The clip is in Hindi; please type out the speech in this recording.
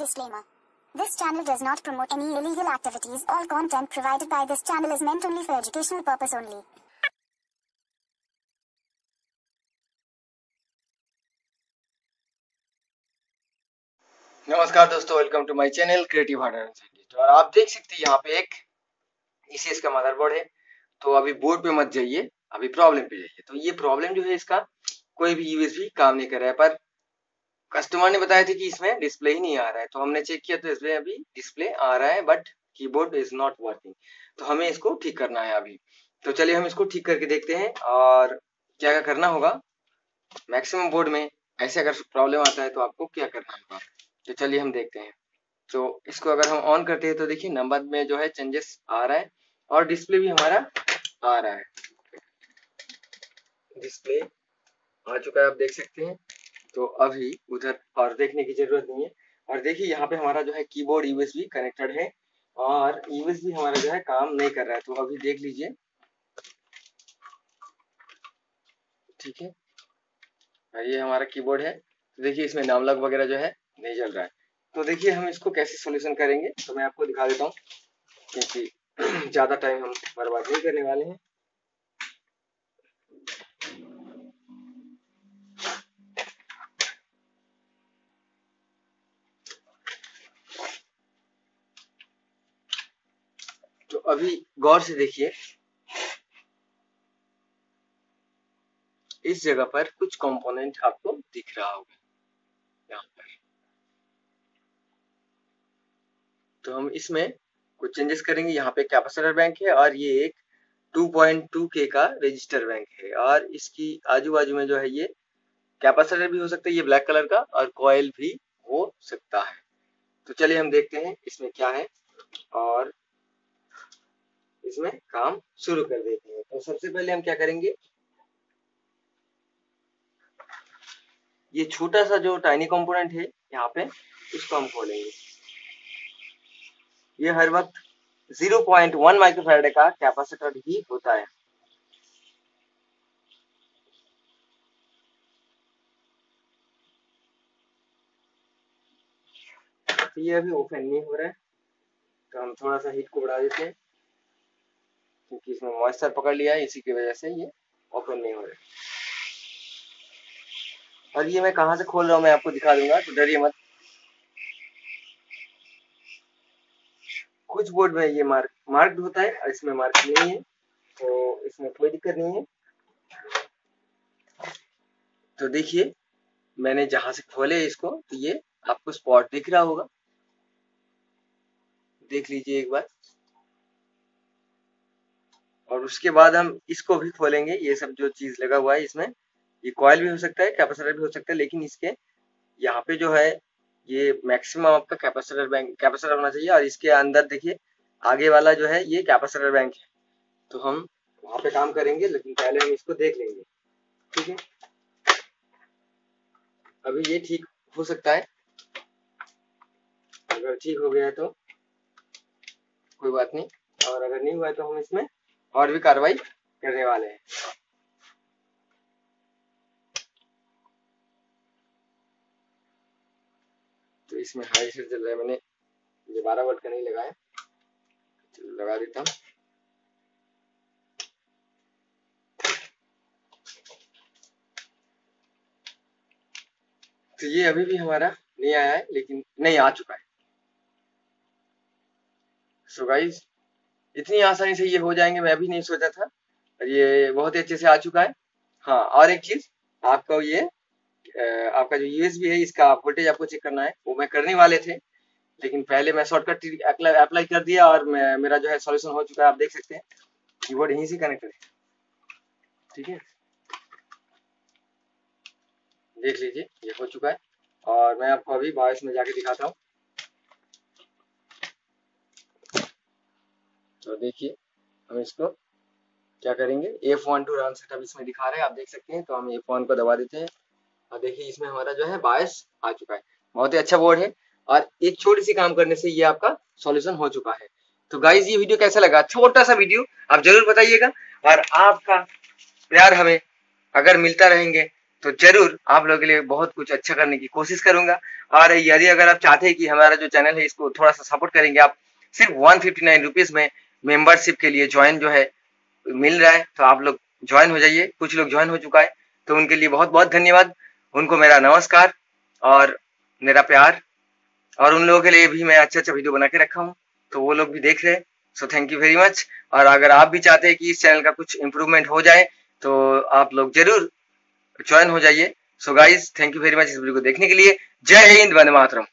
Disclaimer. This channel does not promote any illegal activities. All content provided by this channel is meant only for educational purpose only. नमस्कार दोस्तों welcome to my channel creative hardware scientist और आप देख सकते हैं यहाँ पे एक ईसीएस का मदरबोर्ड है तो अभी बोर्ड पे मत जाइए अभी प्रॉब्लम पे जाइए तो ये प्रॉब्लम जो है इसका कोई भी यूएसबी काम नहीं कर रहा है पर कस्टमर ने बताया था कि इसमें डिस्प्ले ही नहीं आ रहा है। तो हमने चेक किया तो इसमें अभी डिस्प्ले आ रहा है but keyboard is not working तो हमें इसको ठीक करना है अभी। तो चलिए हम इसको ठीक करके देखते हैं और क्या क्या करना होगा। मैक्सिमम बोर्ड में ऐसे अगर प्रॉब्लम आता है तो आपको क्या करना होगा? तो चलिए हम देखते हैं। तो इसको अगर हम ऑन करते हैं तो देखिए नंबर में जो है चेंजेस आ रहा है और डिस्प्ले भी हमारा आ रहा है। डिस्प्ले आ चुका है, आप देख सकते हैं। तो अभी उधर और देखने की ज़रूरत नहीं है। और देखिए, यहाँ पे हमारा जो है कीबोर्ड यूएसबी कनेक्टेड है और यूएसबी हमारा जो है काम नहीं कर रहा है। तो अभी देख लीजिए। ठीक है? और ये हमारा कीबोर्ड है। तो देखिए, इसमें नामलग वगैरह जो है नहीं चल रहा है। तो देखिए, हम इसको कैसे सोल्यूशन करेंगे? तो मैं आपको दिखा देता हूँ। क्योंकि ज़्यादा टाइम हम बर्बाद नहीं करने वाले हैं। तो अभी गौर से देखिए। इस जगह पर कुछ कंपोनेंट आपको दिख रहा होगा। यहाँ पर। तो हम इसमें कुछ चेंजेस करेंगे। यहाँ पे कैपेसिटर बैंक है और ये एक 2.2 के का रजिस्टर बैंक है। और इसकी आजू बाजू में जो है ये कैपेसिटर भी हो सकता है, ये ब्लैक कलर का और कॉयल भी हो सकता है। तो चलिए हम देखते हैं इसमें क्या है। और इसमें काम शुरू कर देते हैं। तो सबसे पहले हम क्या करेंगे? ये छोटा सा जो टाइनी कंपोनेंट है, यहाँ पे इसको हम खोलेंगे। ये हर वक्त 0.1 माइक्रोफैराड का कैपेसिटर ही होता है। तो ये अभी ओपन नहीं हो रहा है तो हम थोड़ा सा हीट को बढ़ा देते हैं। क्योंकि इसमें मॉइस्चर पकड़ लिया है, इसी की वजह से ये ओपन नहीं हो रहा। और ये मैं कहाँ से खोल रहा हूँ, मैं आपको दिखा दूँगा तो डरिए मत। कुछ बोर्ड में ये मार्क मार्क्ड होता है, और इसमें मार्क नहीं है तो इसमें कोई दिक्कत नहीं है। तो देखिए, मैंने जहाँ से खोले इसको तो ये आपको स्पॉट दिख रहा होगा। देख लीजिए एक बार। और उसके बाद हम इसको भी खोलेंगे, ये सब जो चीज़ लगा हुआ है इसमें। ये कॉयल भी हो सकता है कैपेसिटर भी हो सकता है, लेकिन इसके यहाँ पे जो है, ये मैक्सिमम आपका कैपेसिटर बैंक कैपेसिटर होना चाहिए। और इसके अंदर देखिए, आगे वाला जो है, ये कैपेसिटर बैंक है। तो हम वहाँ पे काम करेंगे, लेकिन पहले हम इसको देख लेंगे। ठीक है? अभी ये ठीक हो सकता है। अगर ठीक हो गया तो कोई बात नहीं। और अगर नहीं हुआ है तो हम इसमें और भी कार्रवाई करने वाले हैं। तो इसमें हाई से चल रहा है, मैंने ये बारह वोल्ट का नहीं लगाया चलो, लगा देता हूँ। तो ये अभी भी हमारा नहीं आया है, लेकिन नहीं आ चुका है। सो so गाइस इतनी आसानी से ये हो जाएँगे मैं भी नहीं सोचा था ये बहुत ही अच्छे से आ चुका है। हाँ और एक चीज़ आपका ये आपका जो यूएसबी है इसका वोल्टेज आपको चेक करना है वो मैं करने वाले थे लेकिन पहले मैं शॉर्टकट अप्लाई कर दिया और मैं, मेरा जो है सॉल्यूशन हो चुका है आप देख सकते हैं कीबोर्ड यहीं से कनेक्ट है ठीक है? देख लीजिए ये हो चुका है और मैं आपको अभी बाईस में जाके दिखाता हूँ। तो देखिए, हम इसको क्या करेंगे? F one to run setup इसमें दिखा रहे हैं, आप देख सकते हैं। तो हम एफ़ वन को दबा देते हैं। और देखिए, इसमें हमारा जो है बायस आ चुका है। बहुत ही अच्छा बोर्ड है। और एक छोटी सी काम करने से ये आपका सॉल्यूशन हो चुका है। तो गाइज़ ये वीडियो कैसा लगा? छोटा सा वीडियो आप ज़रूर बताइएगा। और आपका प्यार हमें अगर मिलता रहेंगे तो ज़रूर आप लोगों के लिए बहुत कुछ अच्छा करने की कोशिश करूँगा। और यदि अगर आप चाहते हैं कि हमारा जो चैनल है, इसको थोड़ा सा सपोर्ट करेंगे, आप सिर्फ़ वन फिफ्टी नाइन रुपीज़ में मेंबरशिप के लिए ज्वाइन जो है, मिल रहा है तो आप लोग ज्वाइन हो जाइए। कुछ लोग ज्वाइन हो चुका है तो उनके लिए बहुत बहुत धन्यवाद। उनको मेरा नमस्कार और मेरा प्यार। और उन लोगों के लिए भी मैं अच्छा अच्छा वीडियो बना के रखा हूँ तो वो लोग भी देख रहे हैं। So thank you very much और अगर आप भी चाहते हैं कि इस चैनल का कुछ इम्प्रूवमेंट हो जाए तो आप लोग ज़रूर ज्वाइन हो जाइए। So guys thank you very much इस वीडियो को देखने के लिए। जय हिंद, वंदे मातरम।